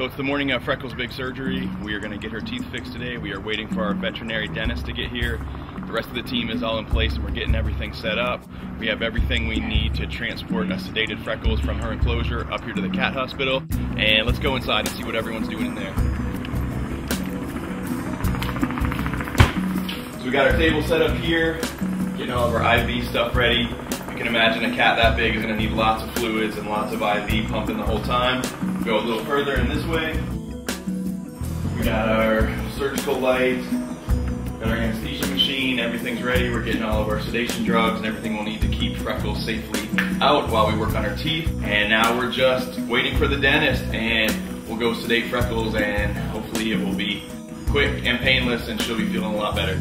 So it's the morning of Freckles' big surgery. We are going to get her teeth fixed today. We are waiting for our veterinary dentist to get here. The rest of the team is all in place and we're getting everything set up. We have everything we need to transport a sedated Freckles from her enclosure up here to the cat hospital. And let's go inside and see what everyone's doing in there. So we got our table set up here, getting all of our IV stuff ready. You can imagine a cat that big is going to need lots of fluids and lots of IV pumping the whole time. Go a little further in this way. We got our surgical light, got our anesthesia machine, everything's ready. We're getting all of our sedation drugs and everything we'll need to keep Freckles safely out while we work on her teeth. And now we're just waiting for the dentist and we'll go sedate Freckles and hopefully it will be quick and painless and she'll be feeling a lot better.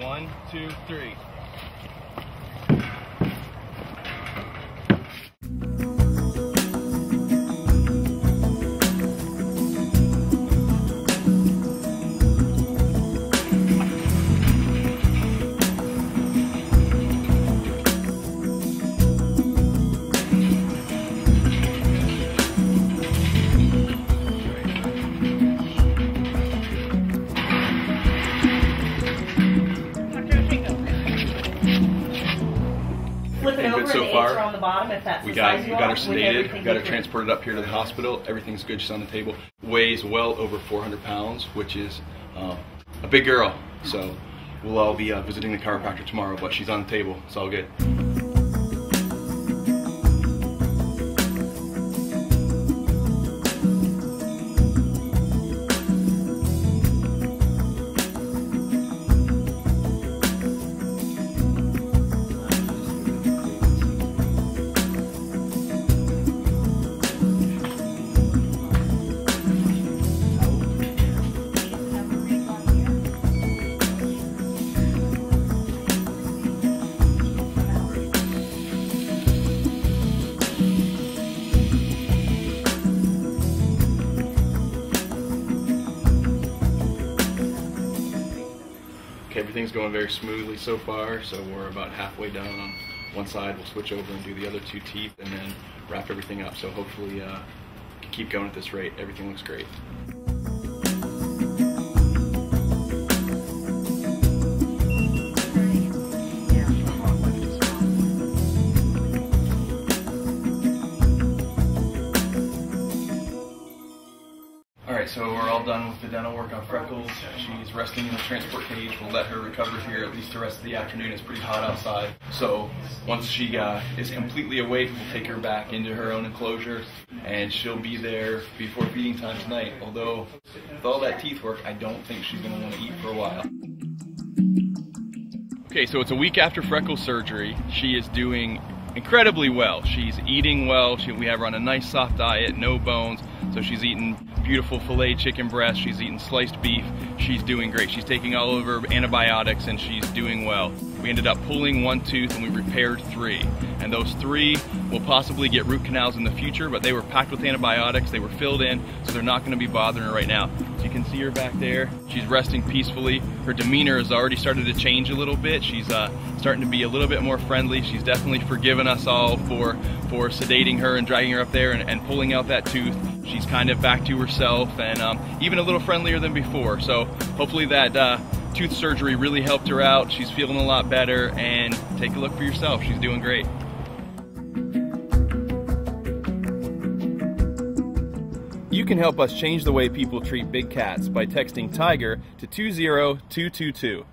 One, two, three. Good so far? on the bottom We got we got her sedated, We got her transported up here to the hospital. Everything's good. She's on the table. Weighs well over 400 pounds, which is um, a big girl. So we'll all be uh, visiting the chiropractor tomorrow, but she's on the table. It's all good. Everything's going very smoothly so far. So we're about halfway done on one side. We'll switch over and do the other two teeth, and then wrap everything up. So hopefully, uh, keep going at this rate. Everything looks great. Right, so we're all done with the dental work on Freckles. She's resting in the transport cage. We'll let her recover here at least the rest of the afternoon. It's pretty hot outside. So once she uh, is completely awake, we'll take her back into her own enclosure, and she'll be there before feeding time tonight. Although with all that teeth work, I don't think she's going to want to eat for a while. Okay, so it's a week after Freckles surgery. She is doing incredibly well. She's eating well. She, we have her on a nice soft diet, no bones. So she's eating beautiful filet chicken breast. She's eating sliced beef. She's doing great. She's taking all of her antibiotics and she's doing well. We ended up pulling one tooth and we repaired three. And those three will possibly get root canals in the future, but they were packed with antibiotics. They were filled in, so they're not going to be bothering her right now. So you can see her back there. She's resting peacefully. Her demeanor has already started to change a little bit. She's uh, starting to be a little bit more friendly. She's definitely forgiven us all for for sedating her and dragging her up there and, and pulling out that tooth. She's kind of back to herself and um, even a little friendlier than before. So hopefully that uh, tooth surgery really helped her out. She's feeling a lot better and take a look for yourself. She's doing great. You can help us change the way people treat big cats by texting TIGER to 20222.